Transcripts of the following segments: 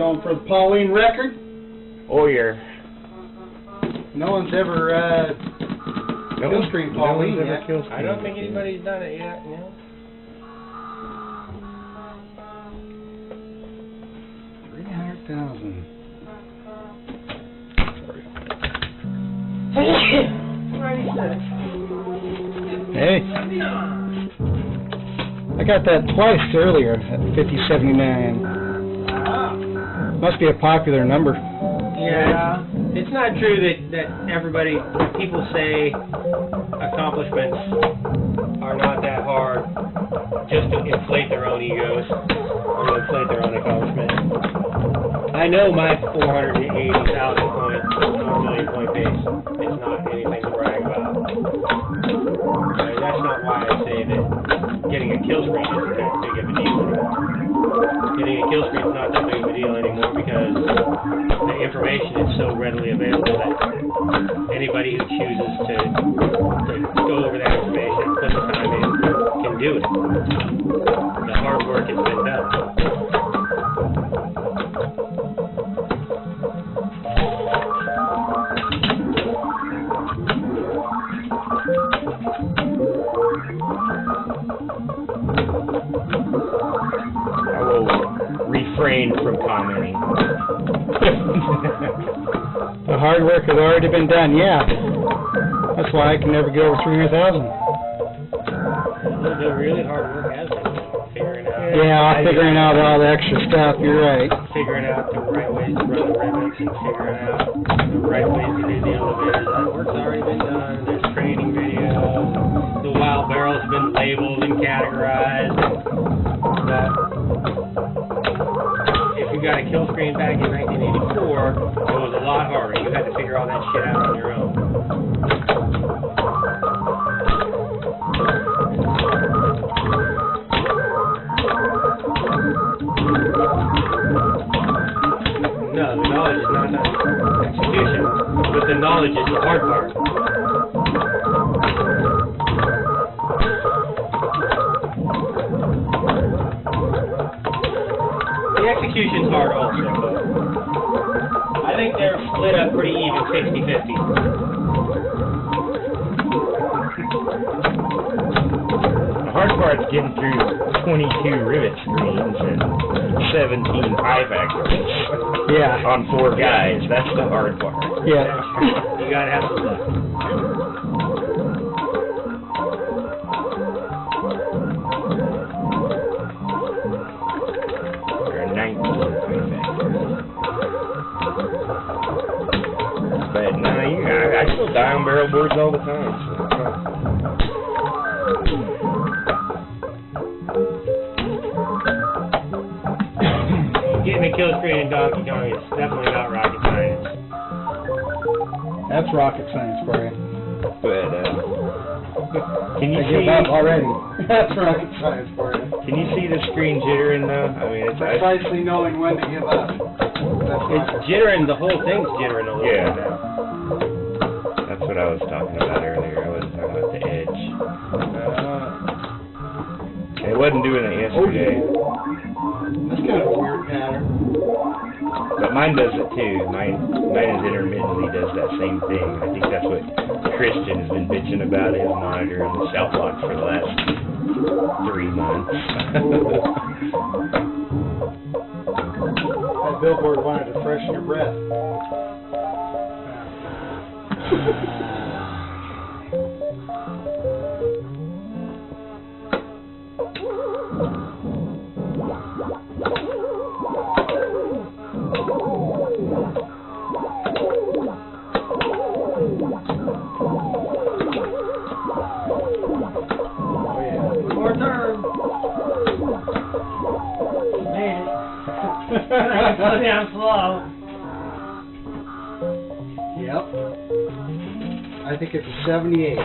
Going for the Pauline record. Oh, yeah. No one's ever uh, kill screen no Pauline one's ever yet. kill I don't think anybody's done it yet. No. Three hundred thousand. Hey. I got that twice earlier at fifty seventy nine. Must be a popular number. Yeah. It's not true that that everybody people say accomplishments are not that hard just to inflate their own egos or to inflate their own accomplishment. I know my 480,000 point or million point base is not anything to brag about. That's not why I say that getting a kill screen isn't that big of a deal anymore. Getting a kill screen is not that big of a deal anymore because the information is so readily available that anybody who chooses to, to go over that information and put the time in can do it. The hard work has been done. Refrain from commenting. The hard work has already been done, yeah. That's why I can never get over three hundred thousand. The, the really hard work has been done, figuring out Yeah, figuring out all the extra stuff, you're right. figuring out the right ways to run the ribbons and figuring out the right ways to do the elevators. That work's already been done. There's training videos. The wild barrel's been labeled and categorized. But if you got a kill screen back in 1984, it was a lot harder. You had to figure all that shit out on your own. No, the knowledge is not the execution, but the knowledge is the hard part. Execution's hard also. I think they're split up pretty even 60-50. The hard part's getting through 22 rivet screens and 17 pipe acronyms Yeah, on four guys. That's the hard part. yeah. You gotta have some luck. Screen in Donkey Kong is definitely not rocket science. That's rocket science for you. But uh, can you I see? up already. That's rocket science for you. Can you see the screen jittering though? I mean, it's I, Precisely knowing when to give up. That's It's jittering, the whole thing's jittering a little Yeah. bit now. that's what I was talking about earlier. I wasn't talking about the edge. Uh, It wasn't doing it yesterday, That's kind of weird pattern. But mine does it too. Mine, mine is intermittently does that same thing. I think that's what Christian has been bitching about his monitor and the south lock for the last three months. That billboard wanted to freshen your breath. down slow. Yep. I think it's a 78.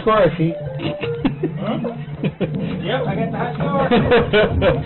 Score, I see. Yep, I got the high score.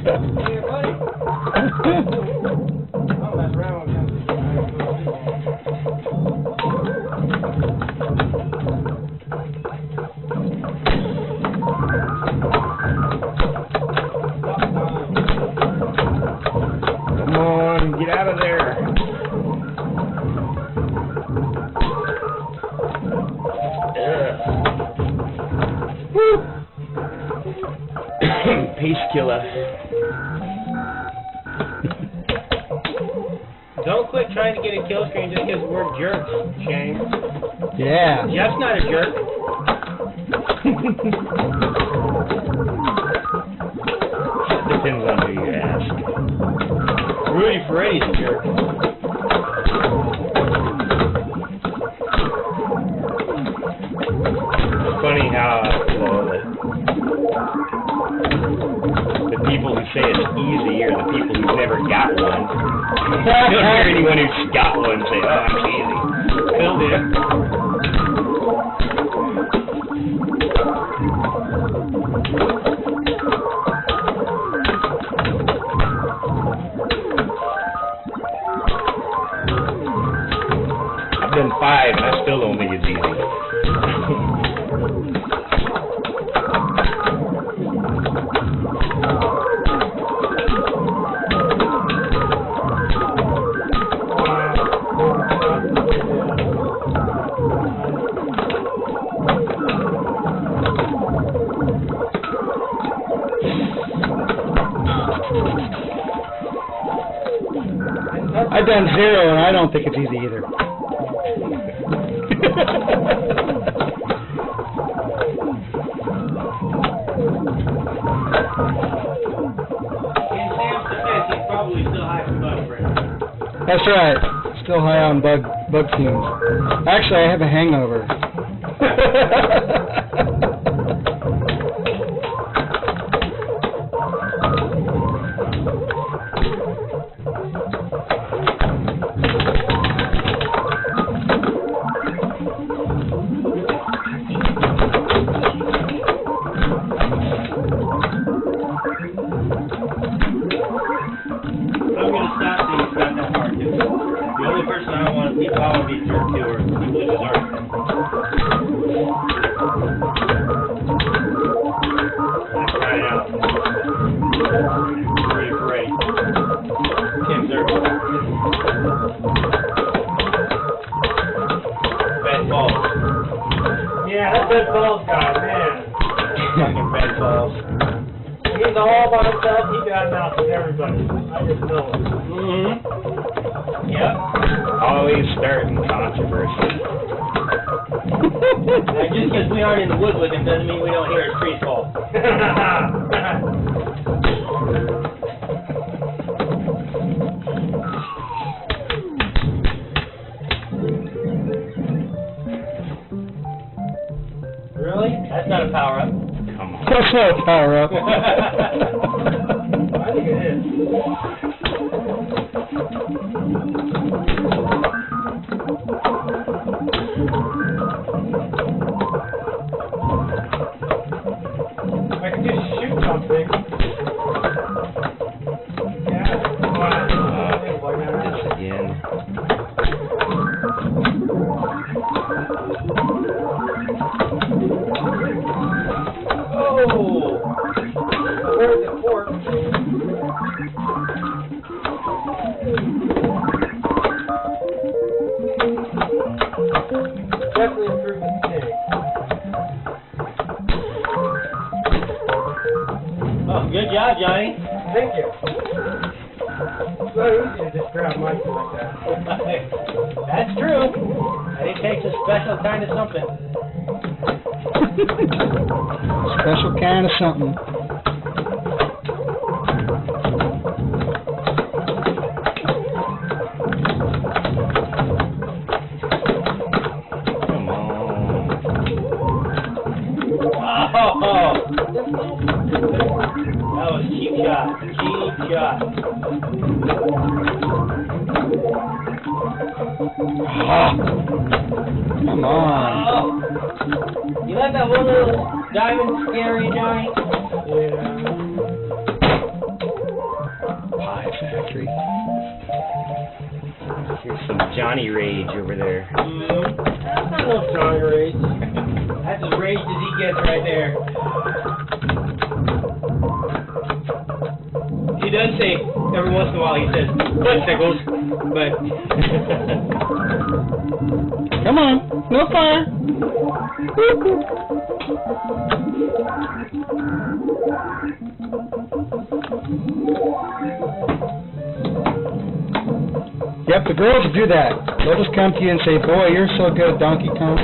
Yep, the girls do that. They'll just come to you and say, "Boy, you're so good, Donkey Kong."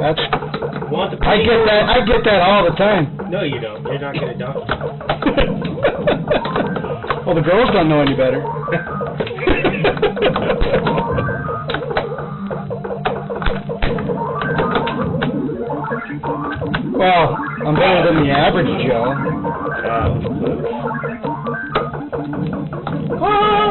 That's I get that. I get that all the time. No, you don't. You're not gonna dunk. well, the girls don't know any better. Well, I'm better than the average Joe. Oh,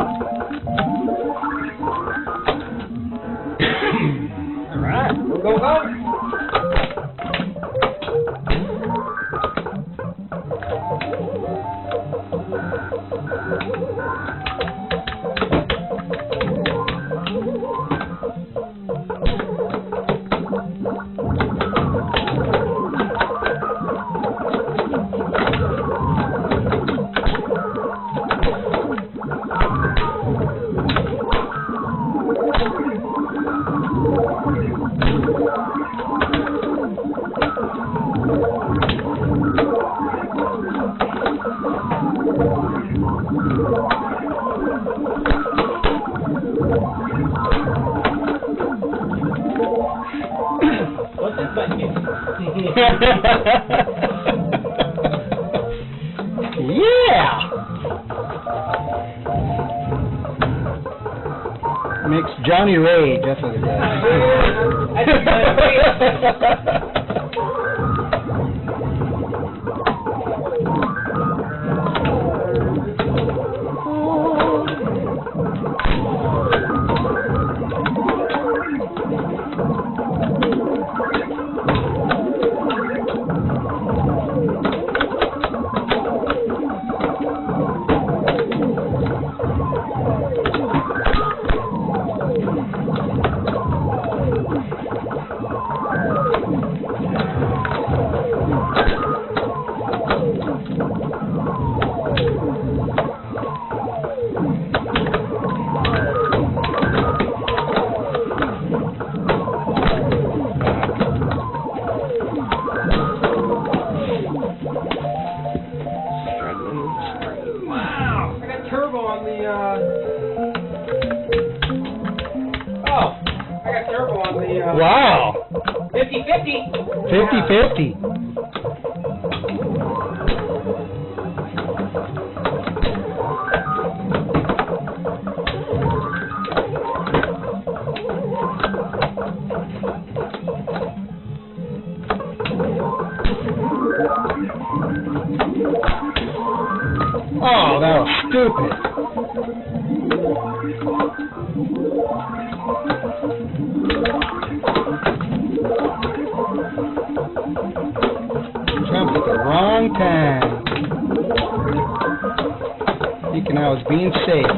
being safe. Did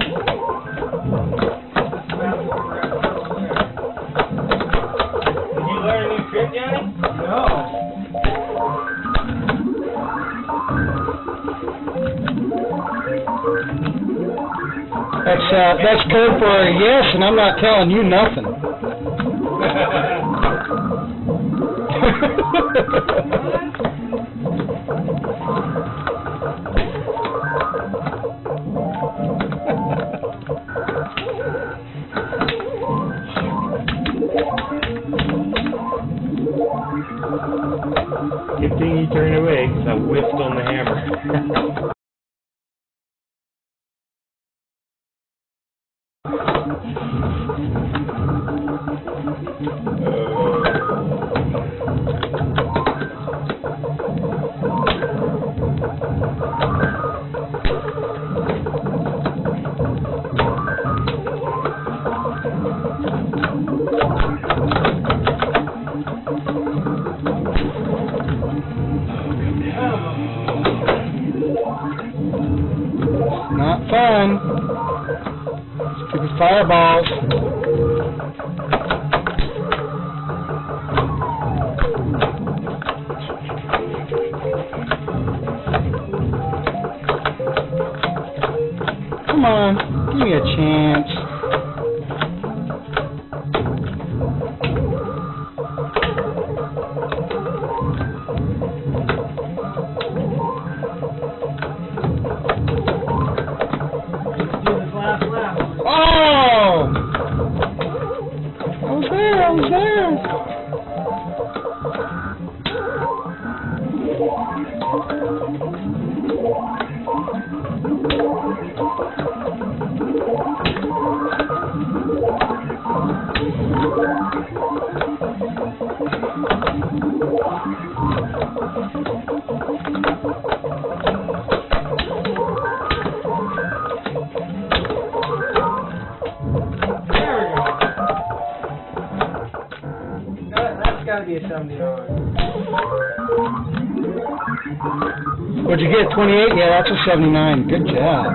you learn a new trick, Johnny? No. That's uh, that's code for a yes, and I'm not telling you nothing. Seventy-nine. Good job.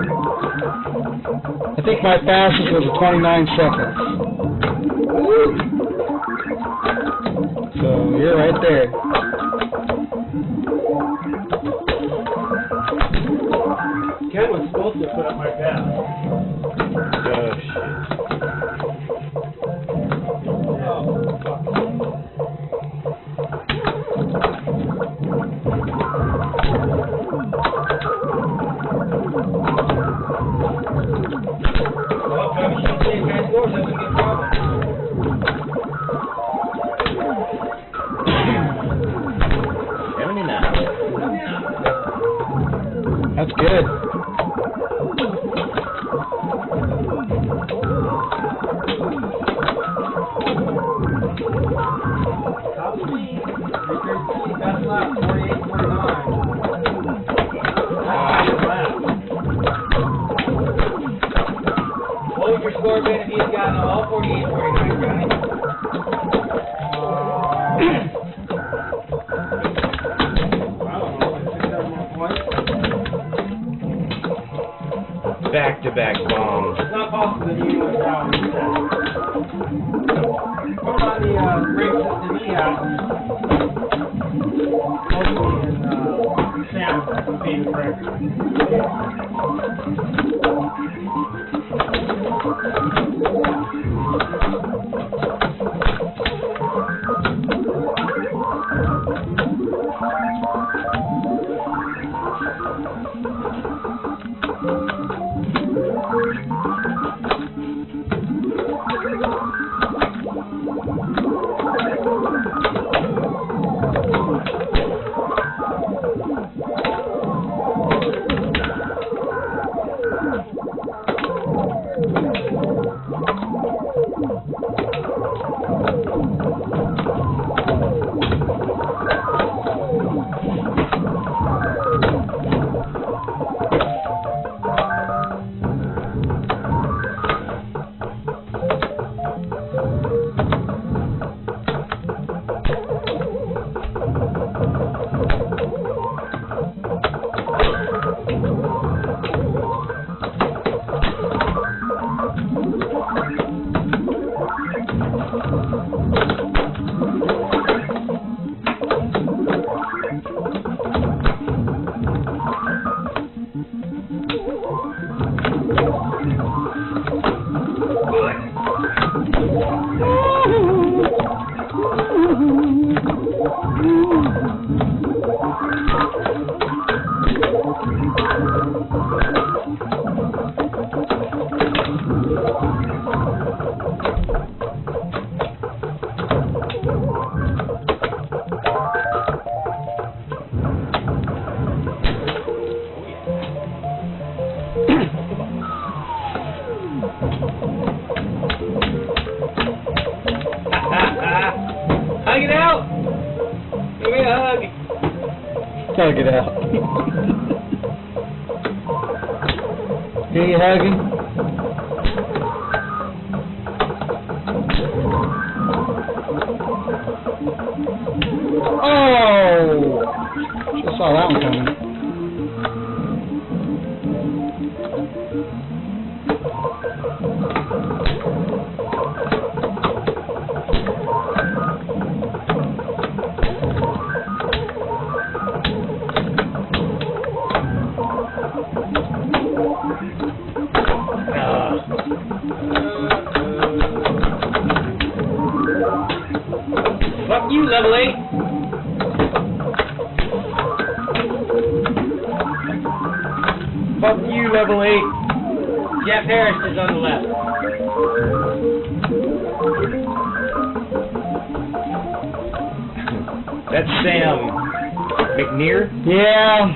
I think my fastest was 29 seconds. So you're right there. Ken was supposed to put up my pass. Fuck you, level 8. Fuck you, level 8. Jeff Harris is on the left. That's Sam McNear? Yeah.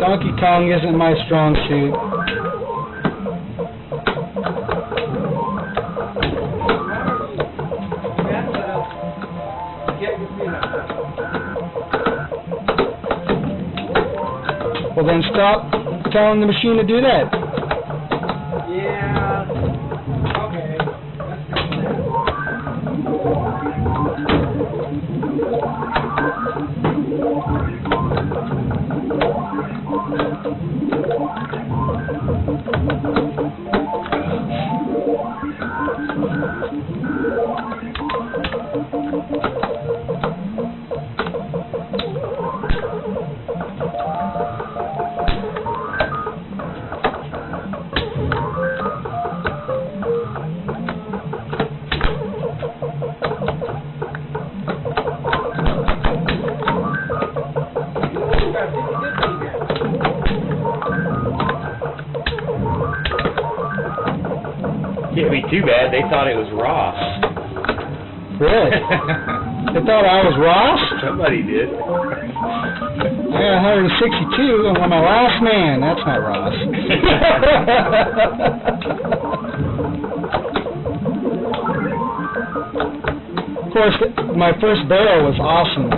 Donkey Kong isn't my strong suit. Then stop telling the machine to do that. Thought it was Ross. Really? They thought I was Ross? Somebody did. I got 162, and I'm my last man. That's not Ross. of course, my first barrel was awesome.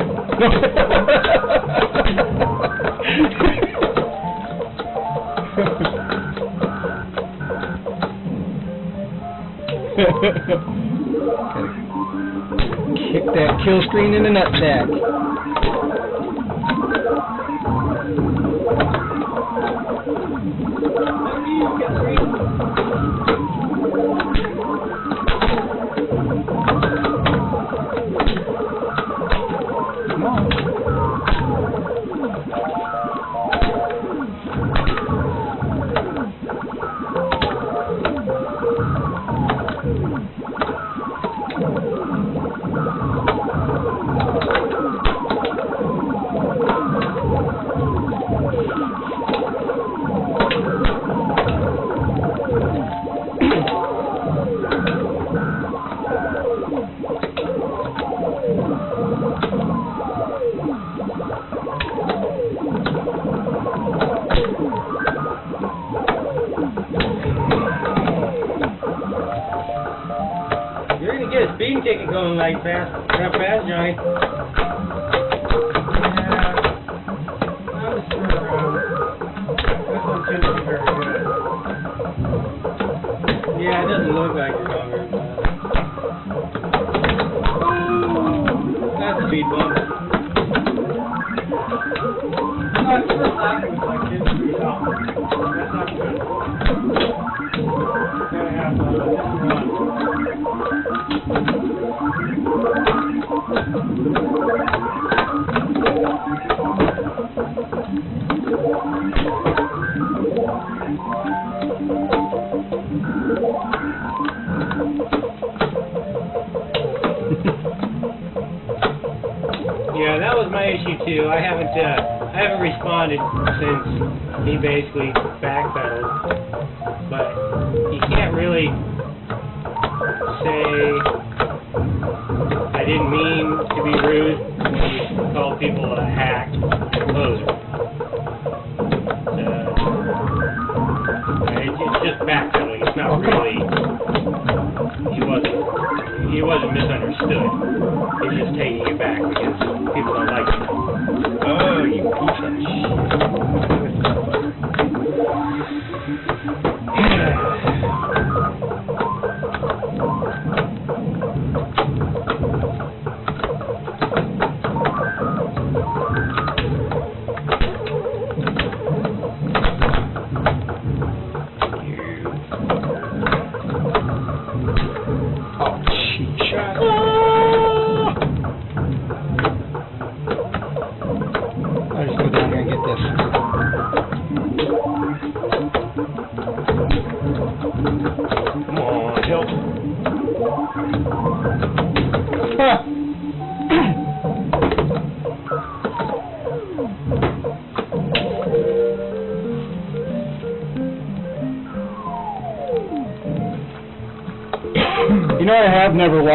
that kill screen in the nutsack. Maybe look like basically backpedaled. But you can't really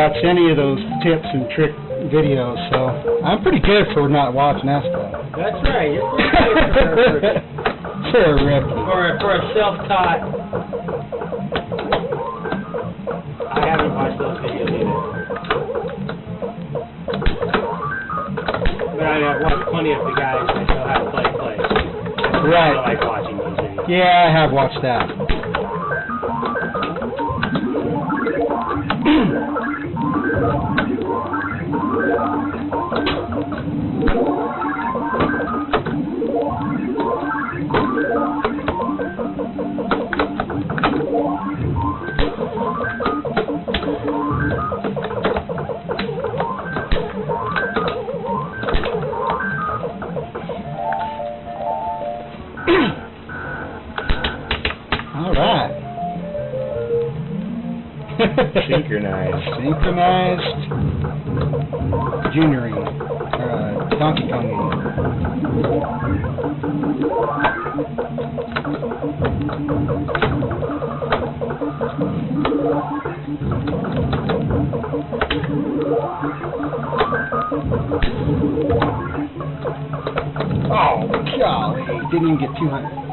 watched any of those tips and trick videos, so I'm pretty good for not watching that stuff. That's right. You're pretty good for, Sure, Rick. for, a- for a self-taught. I haven't watched those videos either. But I have watched plenty of the guys that know how to play play. I Right. like watching those videos. Yeah, I have watched that. Oh, golly. Didn't even get 200.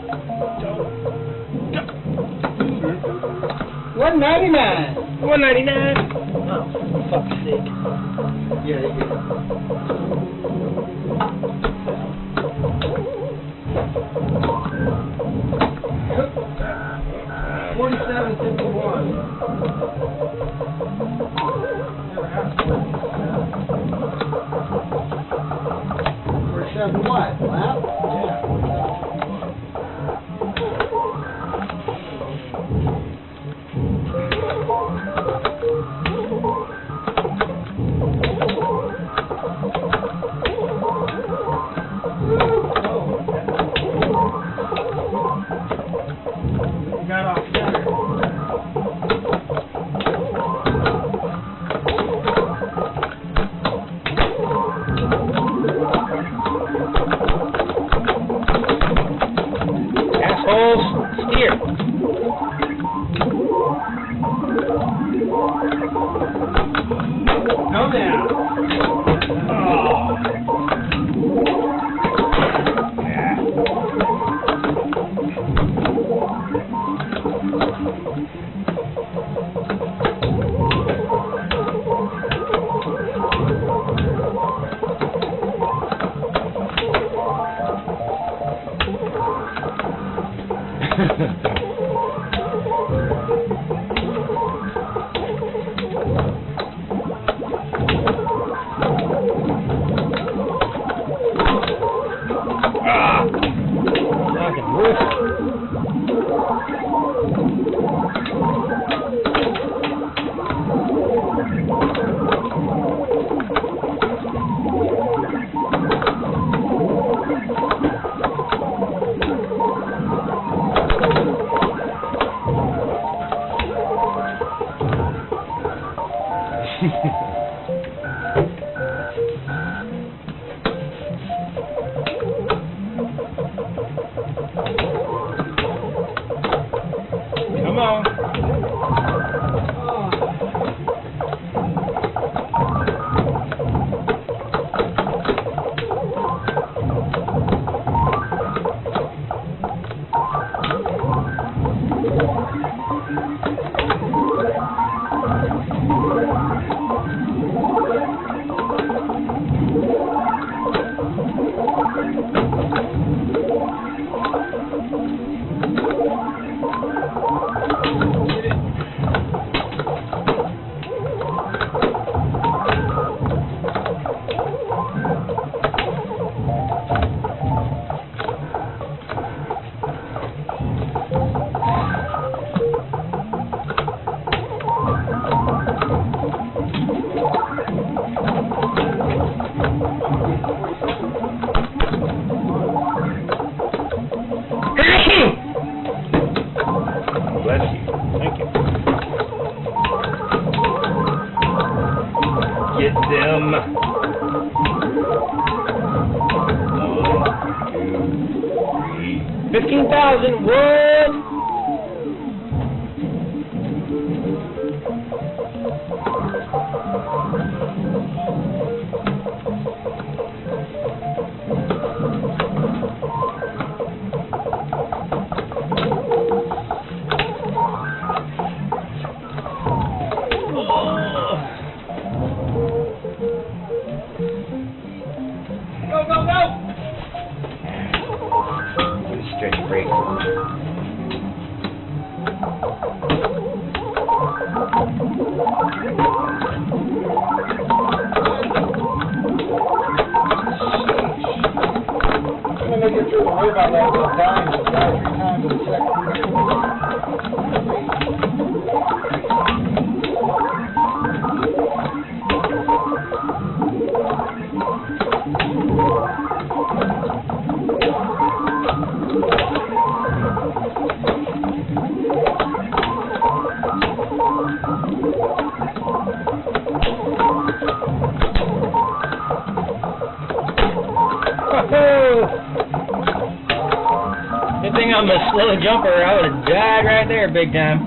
199 One ninety nine. Oh, fuck's sake. Yeah, there you go. Never have down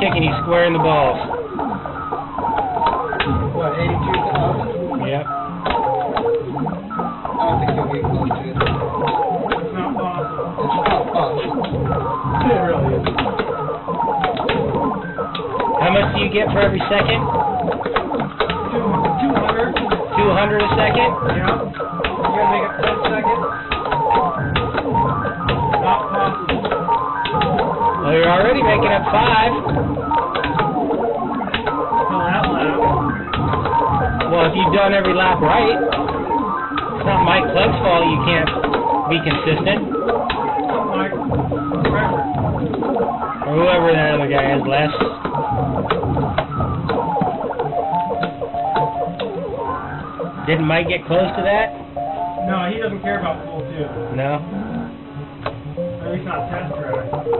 kicking you square in the balls. Didn't Mike get close to that? No, he doesn't care about pool too. No? At least not test drive.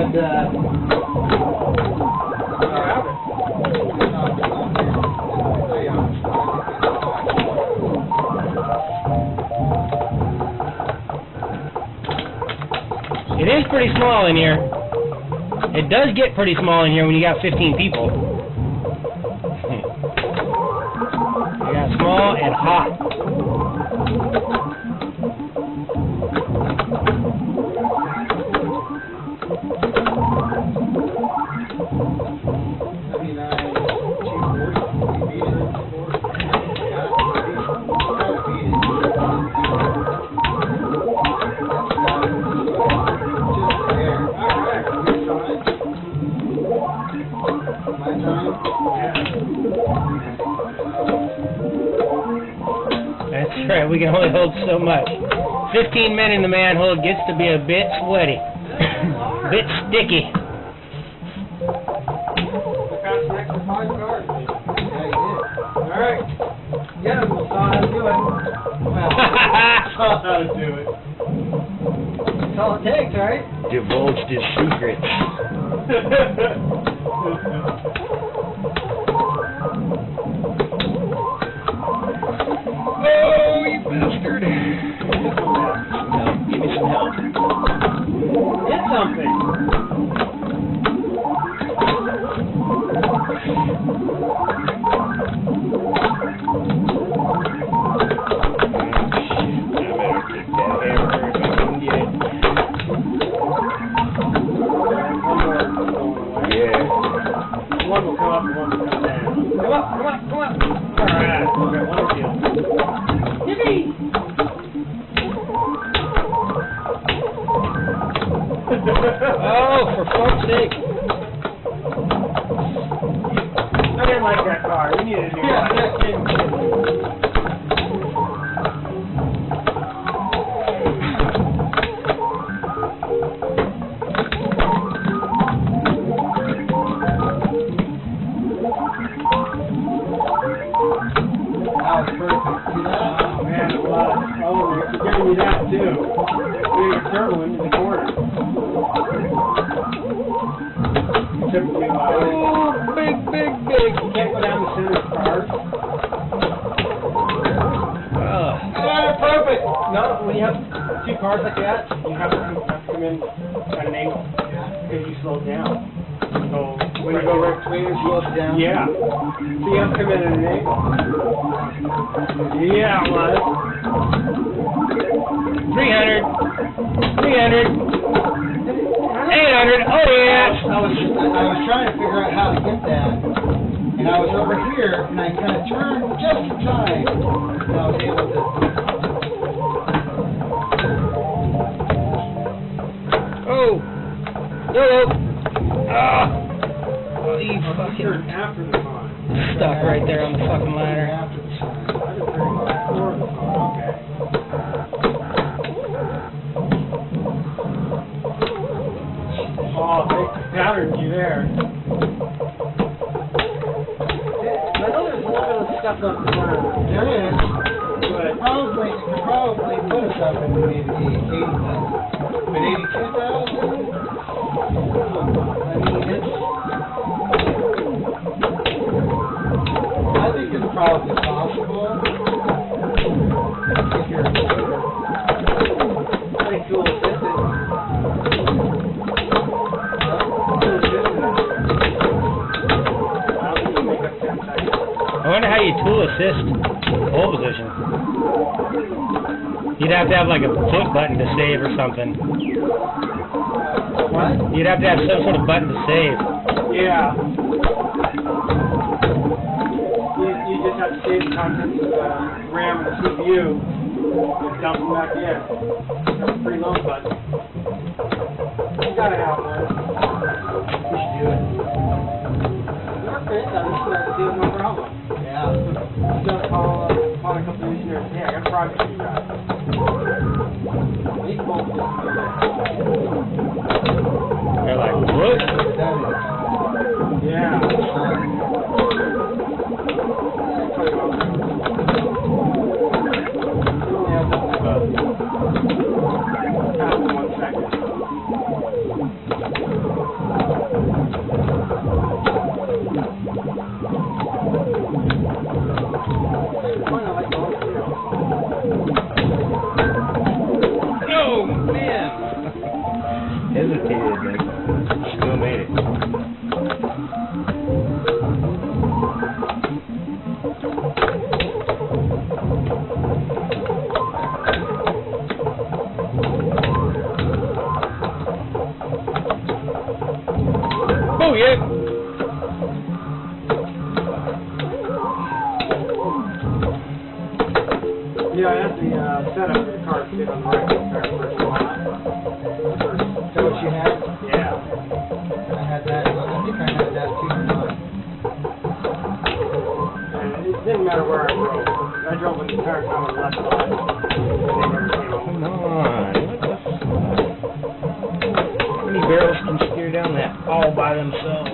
had. Uh, it is pretty small in here. It does get pretty small in here when you got 15 people. 15 men in the manhole, gets to be a bit sweaty, a bit sticky. When you have two cars like that, you have to come, in at an angle because you slow down. So When you go right between it, slows down. yeah, so you have to come in at an angle. Yeah, it was. 300. 300. 800. Oh, yeah. I was I was trying to figure out how to get that, and I was over here, and I kind of turned just in time, and I was able to. Whoa. Ah. Oh, you fucking stuck right there on the fucking ladder. Oh, they there. Up the corner, There is. but Probably, probably put us up in maybe eighty thousand. I think it's probably possible. You're. I wonder how you tool assist pole position. You'd have to have like a foot button to save or something. You'd have to have some sort of button to save. Yeah. You, you just have to save the contents of the RAM and the CPU and dump them back in. That's a pretty long button. You gotta have one. We should do it. Okay, that is that is no problem. I drove. The entire time on left. Come? How many barrels can steer down that all by themselves?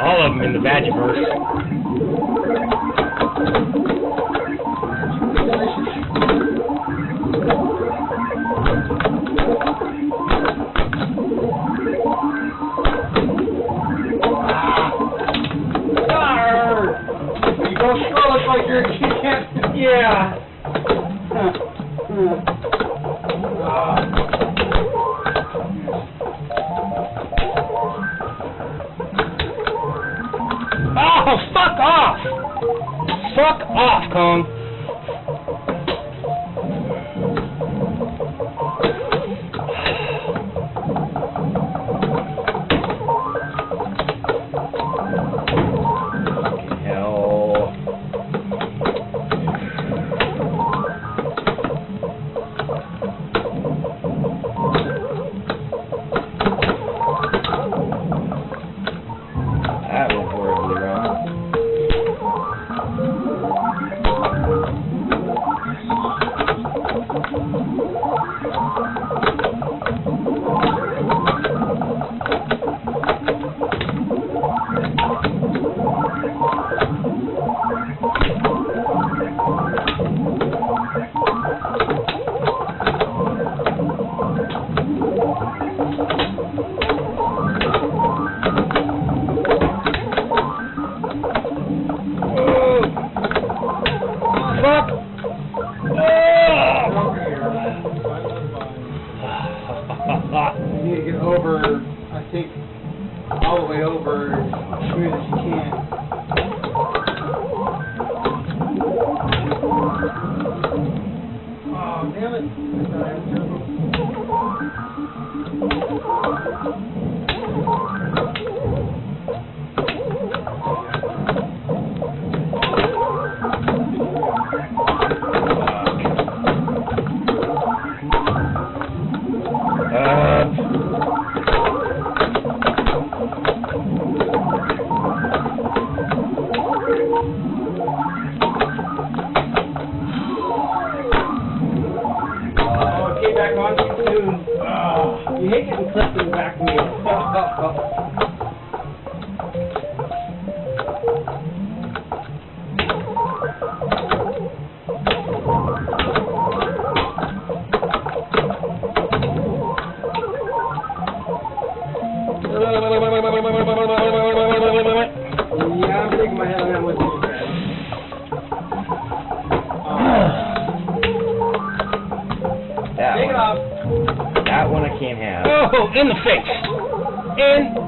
All of them in the Badgerverse. Like you're, Yeah.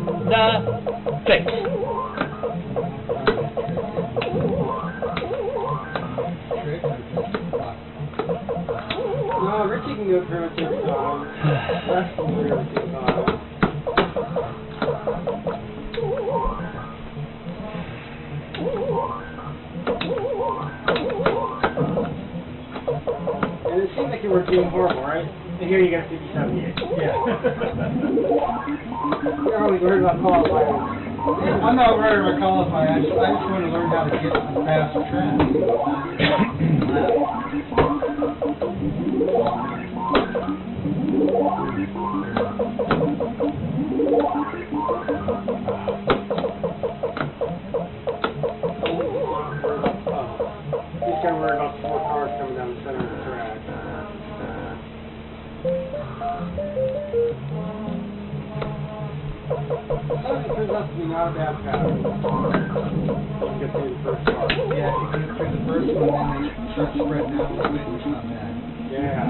The face. No, Richie can go through with his uh, song. With his song. And it seemed like you were doing horrible, right? And here you got 5078. Yeah. You're always worried about qualifying. I'm not worried about qualifying. I just, I just want to learn how to get past the trend. It out bad pattern. Get the. Yeah, you get through the first one and then start spreading out bit. It's not bad. Yeah.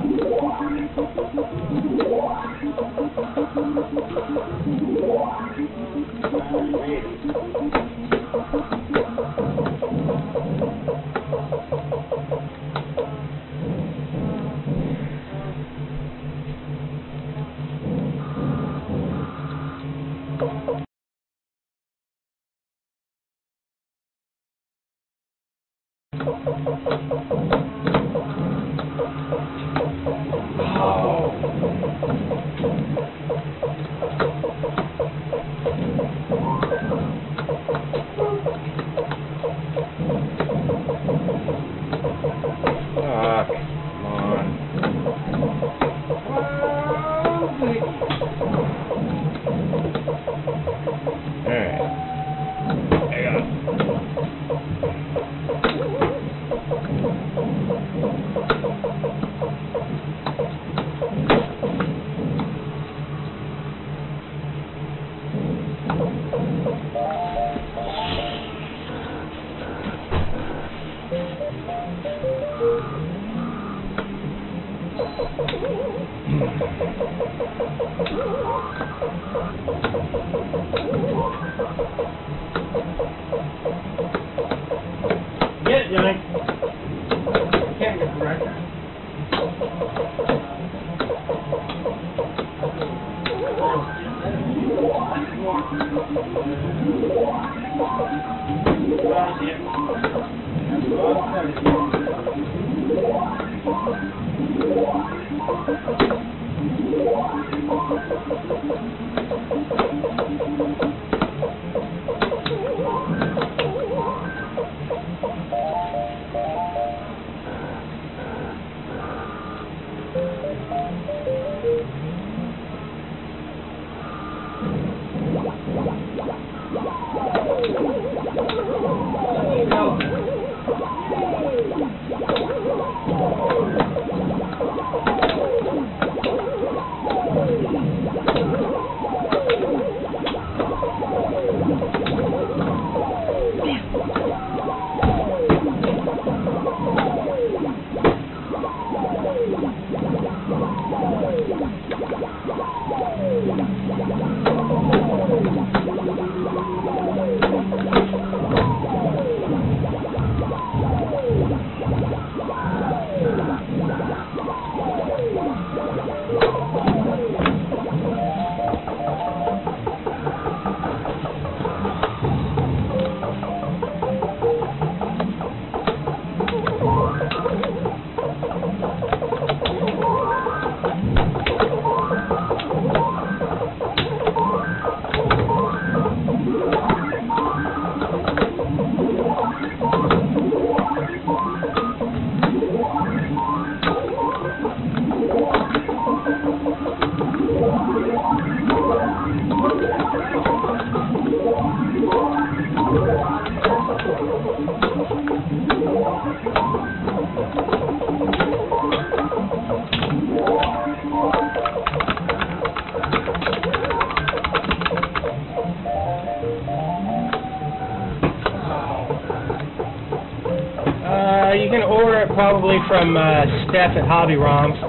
Probably from uh, Steph at Hobby Roms.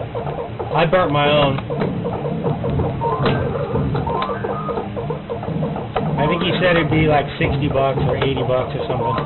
I burnt my own. I think he said it'd be like 60 bucks or 80 bucks or something.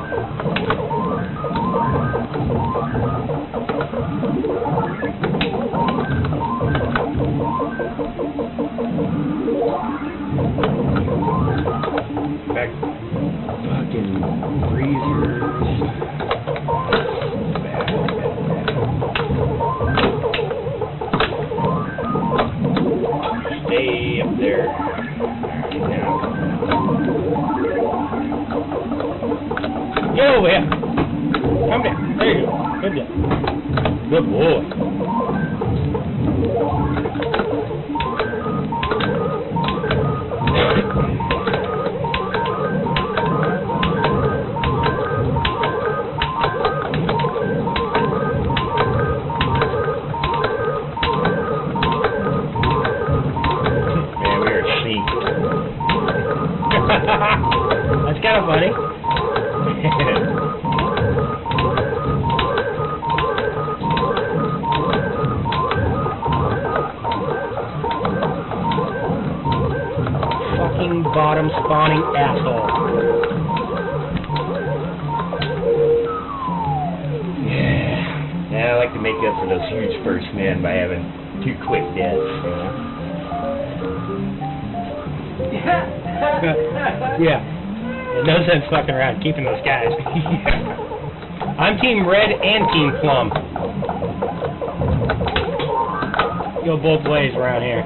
Yeah. No sense fucking around keeping those guys. I'm Team Red and Team Plum. Go both ways around here.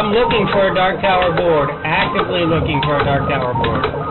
I'm looking for a Dark Tower board. Actively looking for a Dark Tower board.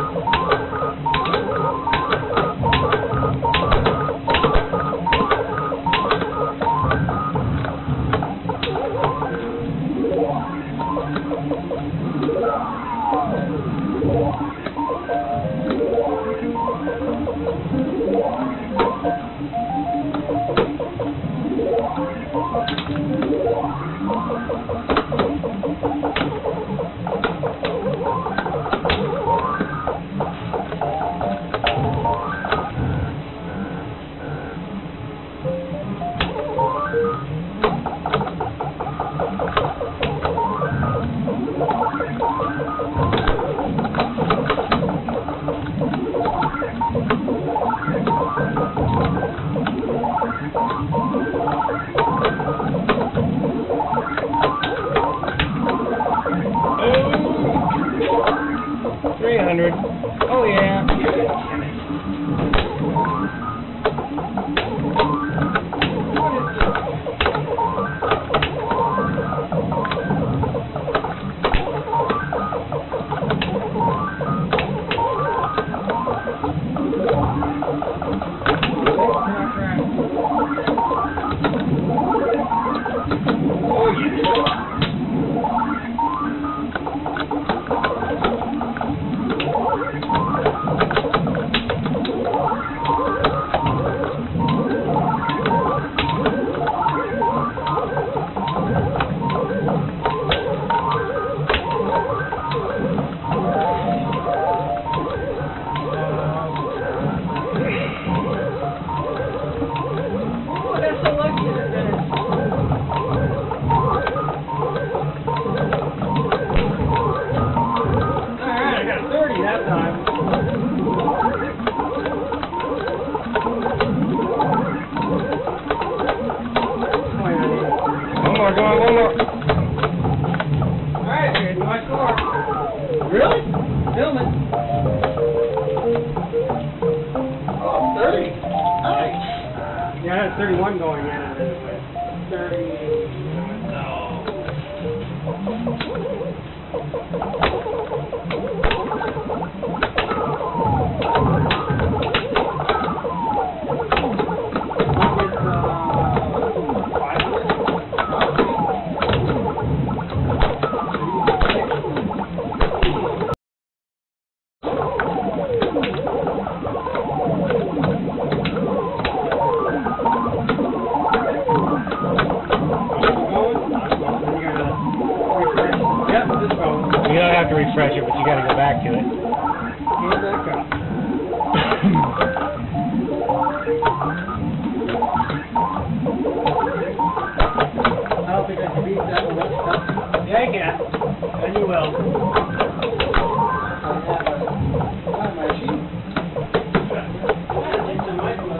It's in my book.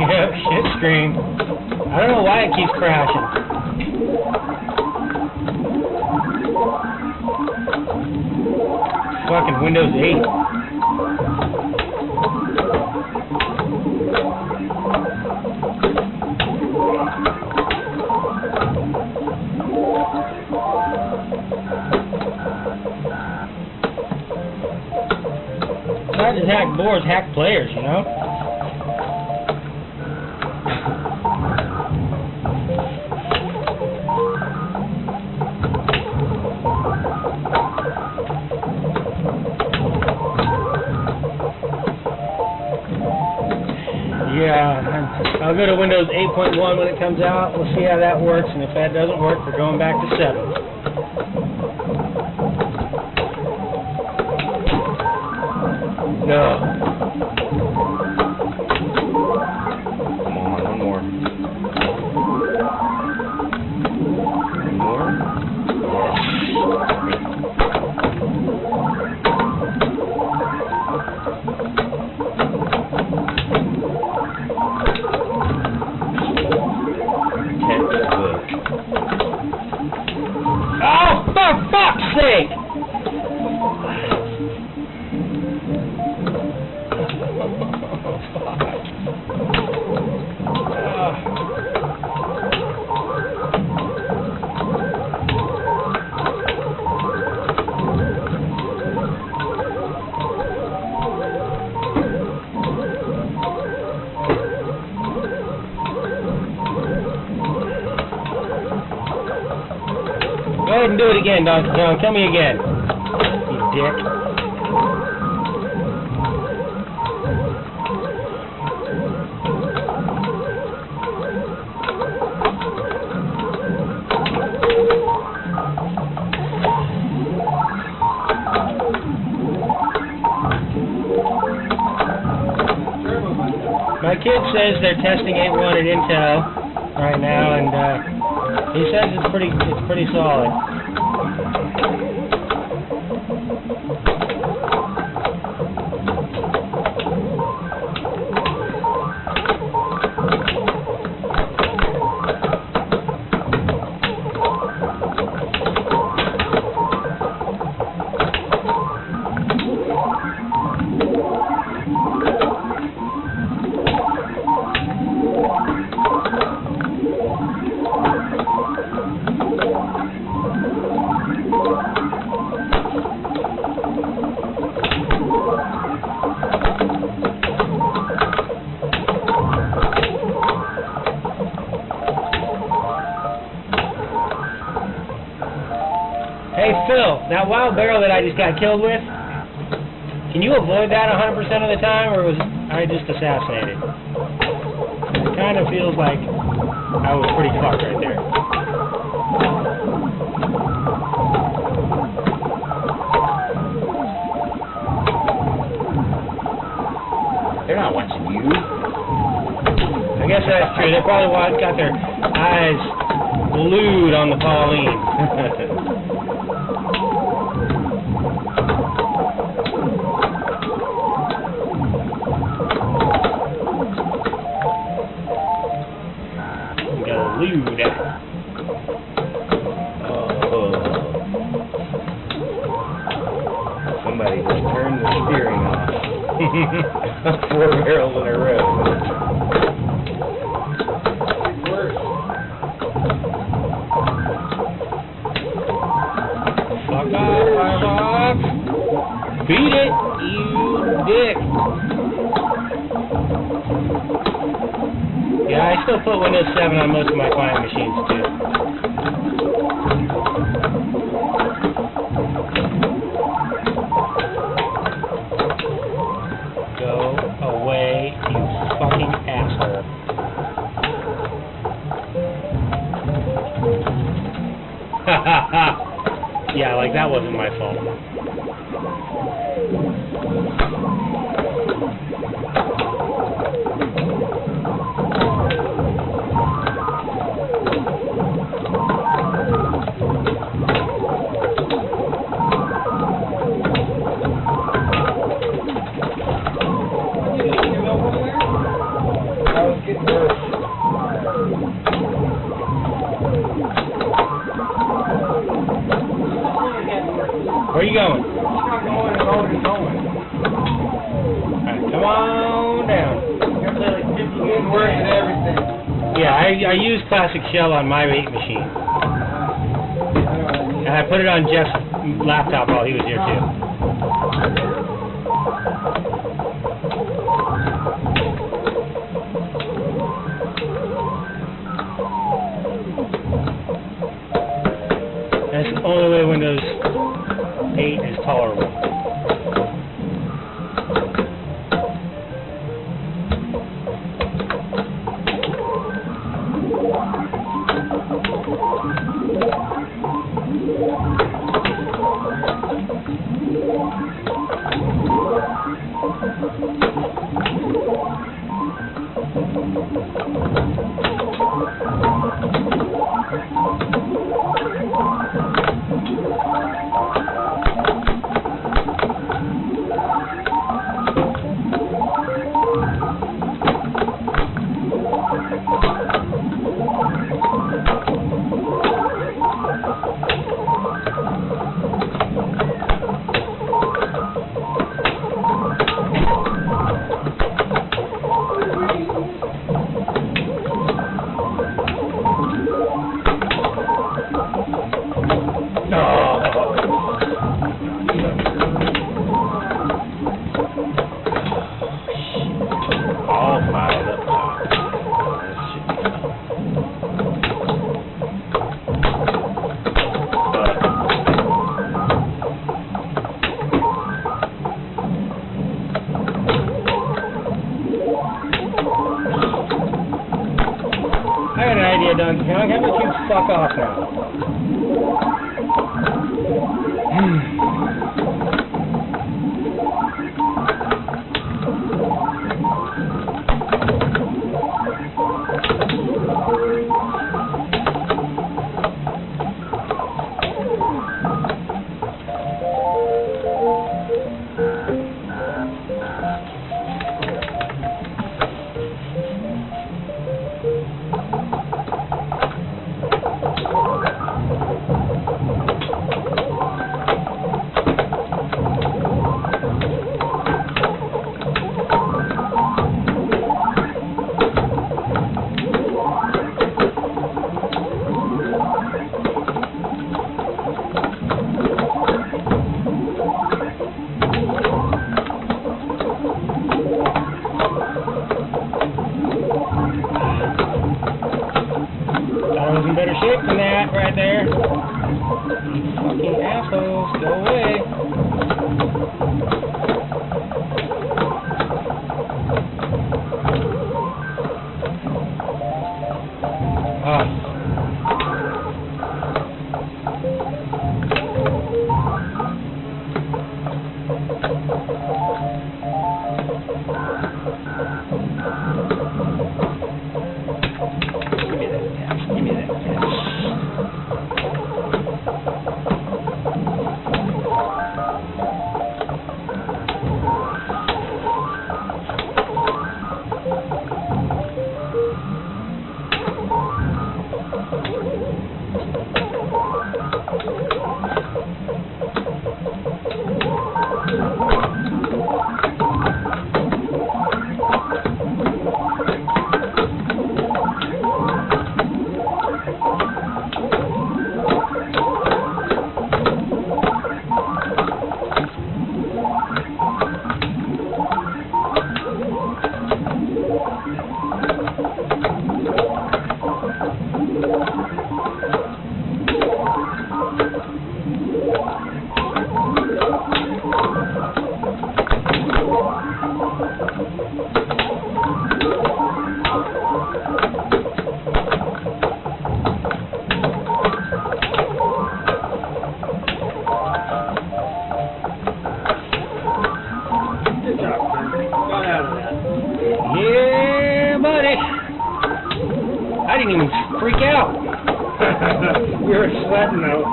Yep, shit screen. I don't know why it keeps crashing. Fucking Windows 8. Hack boards, hack players, you know? Yeah, I'll go to Windows 8.1 when it comes out. We'll see how that works, and if that doesn't work, we're going back to 7. Again, Donkey Kong. Tell me again. You dick. My kid says they're testing 8.1 at Intel right now, and uh, he says it's pretty it's pretty solid. Hey Phil, that wild barrel that I just got killed with, can you avoid that 100% of the time, or was I just assassinated? It kind of feels like I was pretty fucked right there. They're not watching you. I guess that's true. They probably got their eyes glued on the Pauline. Windows 7 on most of my client machines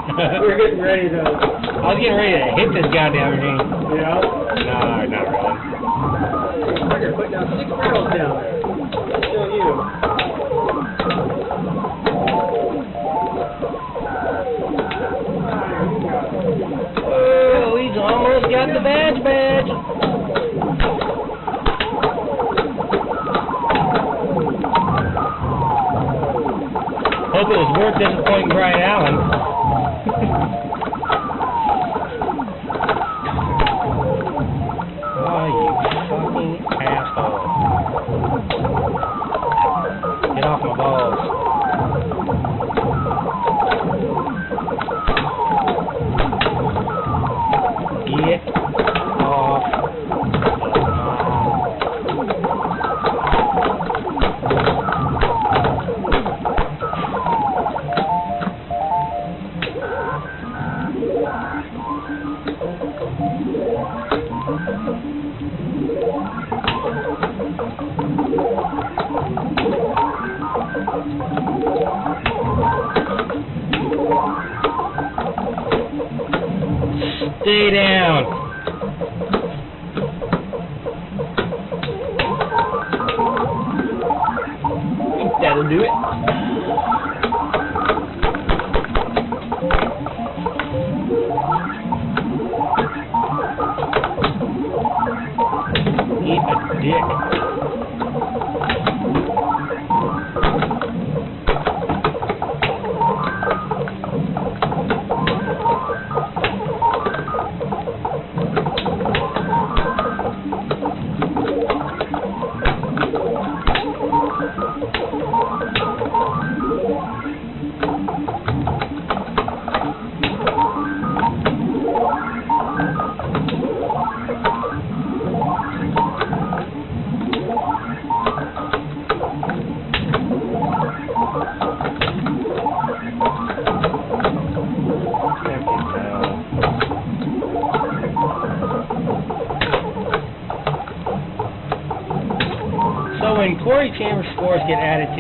were getting ready to, I was getting ready to hit this goddamn you know. No, not really. We're put down six barrels down there. Show you. Oh, he's almost got the badge badge. Hope it was worth disappointing Brian Allen.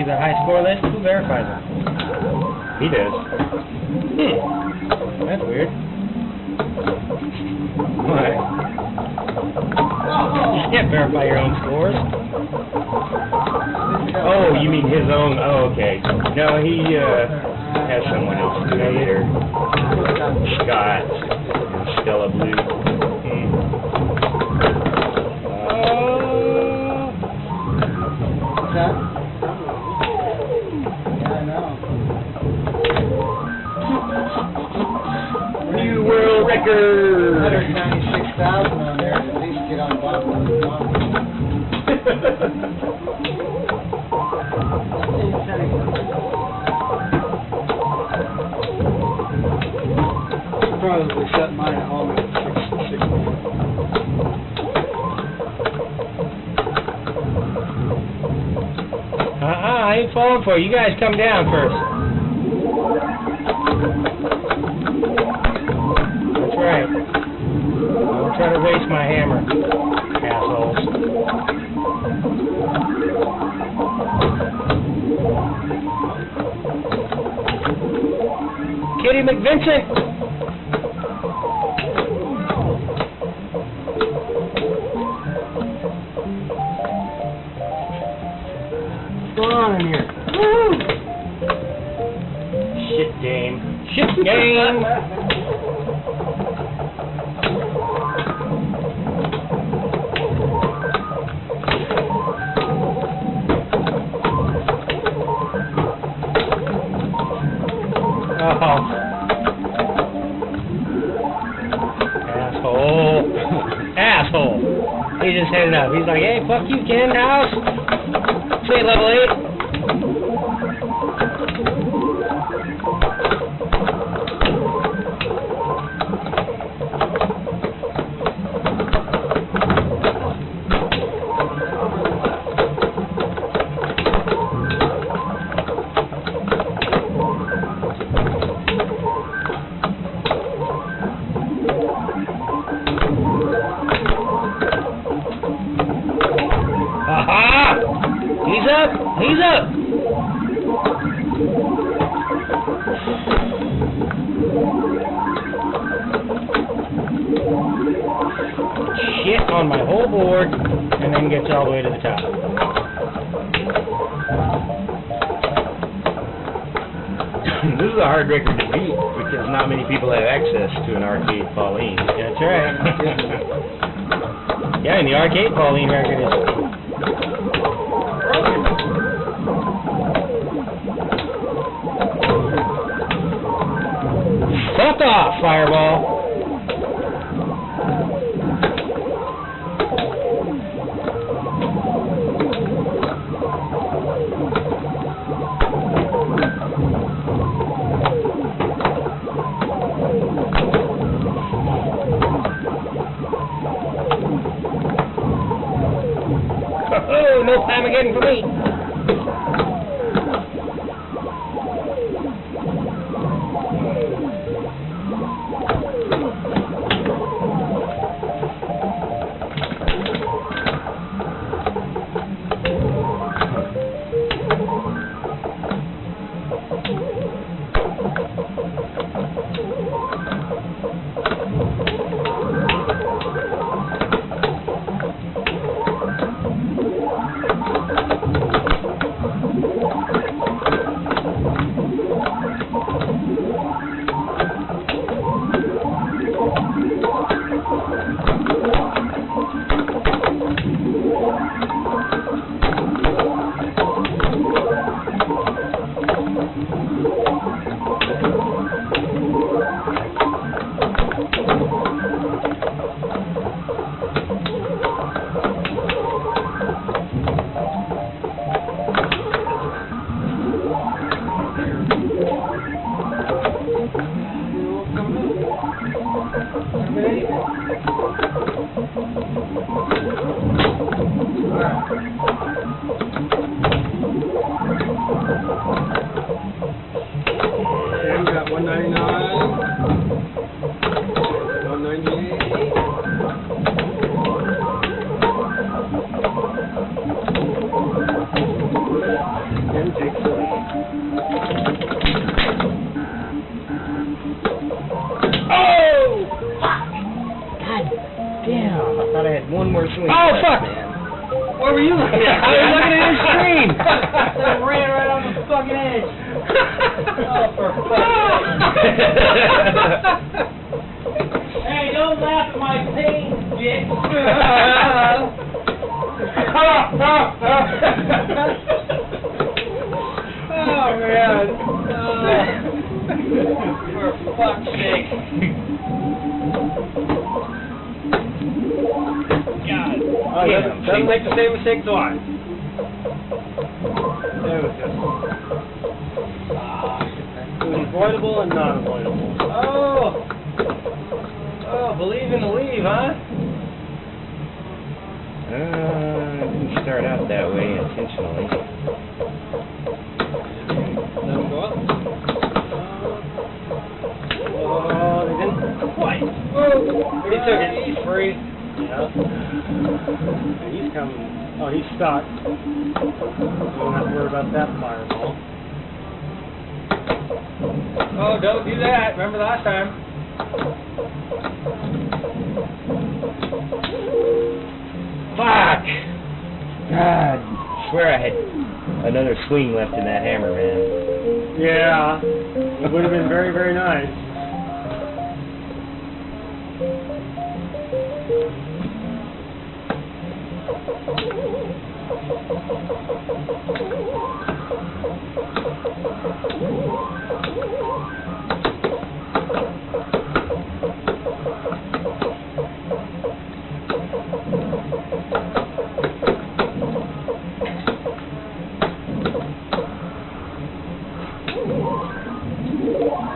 Get added world 196,000 on there, at least get on bottom. Probably set mine at home. Uh-uh, I ain't falling for it. You guys come down first. Waste my hammer, assholes. Kitty McVincent! You, Ken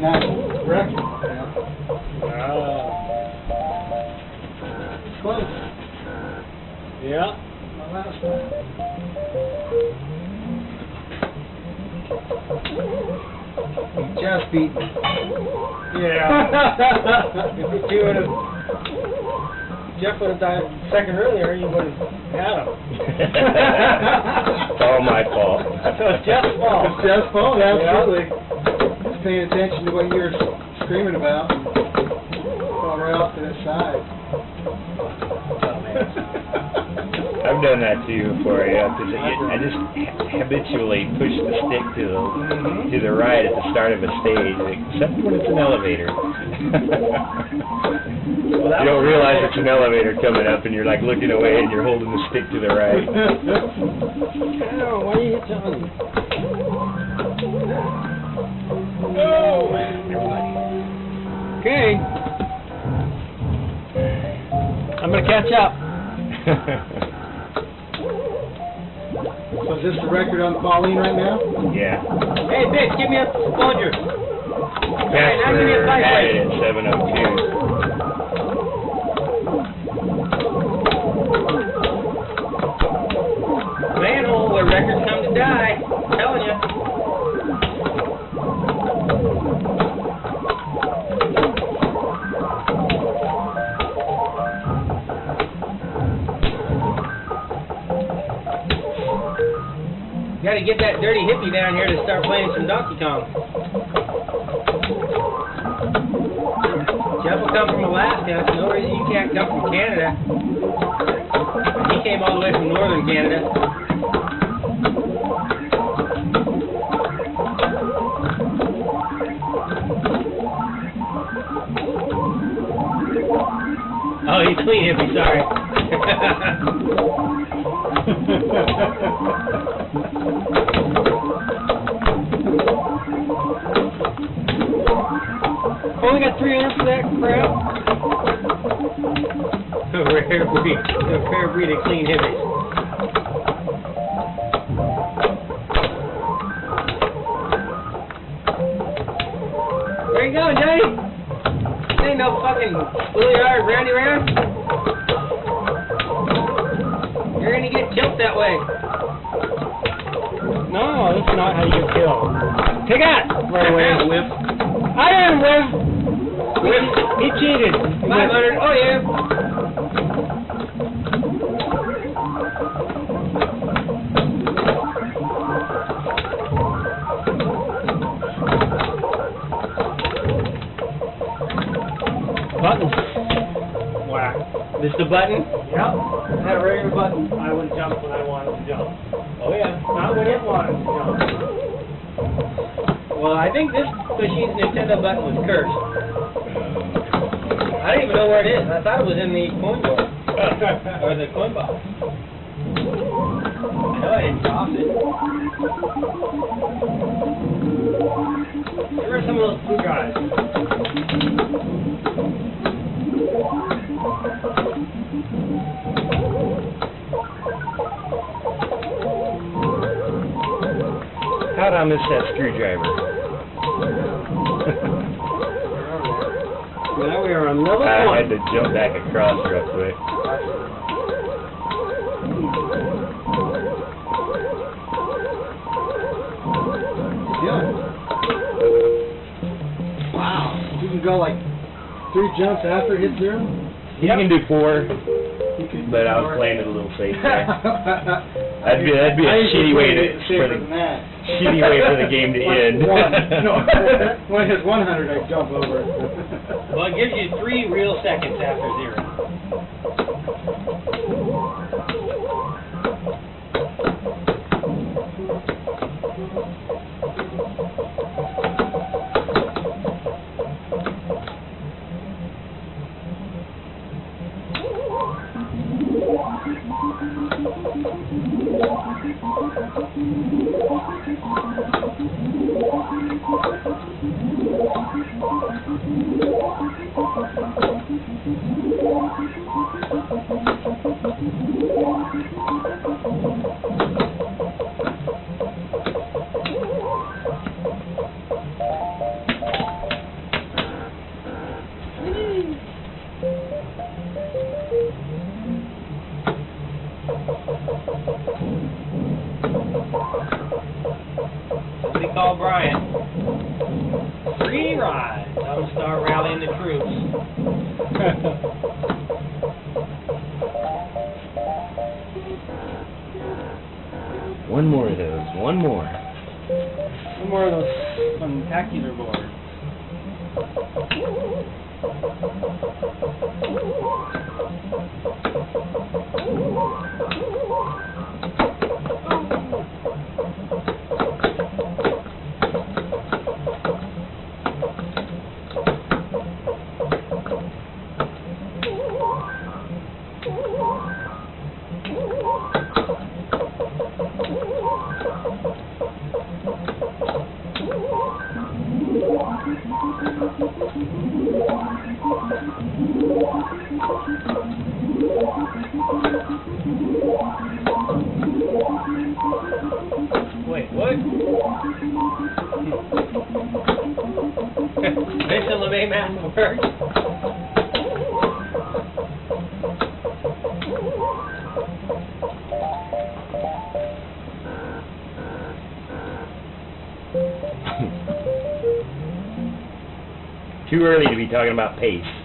79 record. Yeah. Ah. Close. Yeah. My last one. You just beat me. Yeah. if you would have, Jeff would have died a second earlier, you would have had him. it's all my fault. So it's Jeff's fault. It's Jeff's fault, absolutely. Paying attention to what you're screaming about. Fall right off to the side. I've done that to you before, yeah, because I just habitually push the stick to the Mhm. to the right at the start of a stage, except when it's an elevator. Well, you don't realize it's an elevator coming up, and you're like looking away, and you're holding the stick to the right. Ow, why you hit John? Okay. I'm gonna catch up. So is this the record on Pauline right now? yeah. Hey, bitch, give me a plunger. Hey, now give me a Casper fight had weight. it at 702. Manhole where records come to die. I'm telling you. Got to get that dirty hippie down here to start playing some Donkey Kong. Jeff will come from Alaska. No reason you can't come from Canada. He came all the way from northern Canada. Oh, he's clean hippie, sorry. Only got 300 for that crap. a rare breed, a rare breed of clean hippies. Where you going, Johnny? This ain't no fucking schoolyard roundy round. You're gonna get killed that way. No, that's not how you get killed. Take that! Right away. Whip. I didn't win. Whip. He cheated. 500. Oh, yeah. Button. Whack. This the button? Yep. A regular button. I would jump when I wanted to jump. Oh, yeah. Not when it wanted to jump. I think this machine's Nintendo button was cursed. I don't even know where it is. I thought it was in the coin board. or the coin box. I know I didn't toss it. Where are some of those blue guys? How'd I miss that screwdriver? Now we are I one. had to jump back across real quick. Yeah. Wow. You can go like three jumps after hit zero? You can do four, can but I was playing it a little safe there. That'd be that'd be a I usually shitty way to it for the shitty way for the game to Like end. One. No, when it hits 100, I jump over it. Well, it gives you three real seconds after zero. Talking about pace.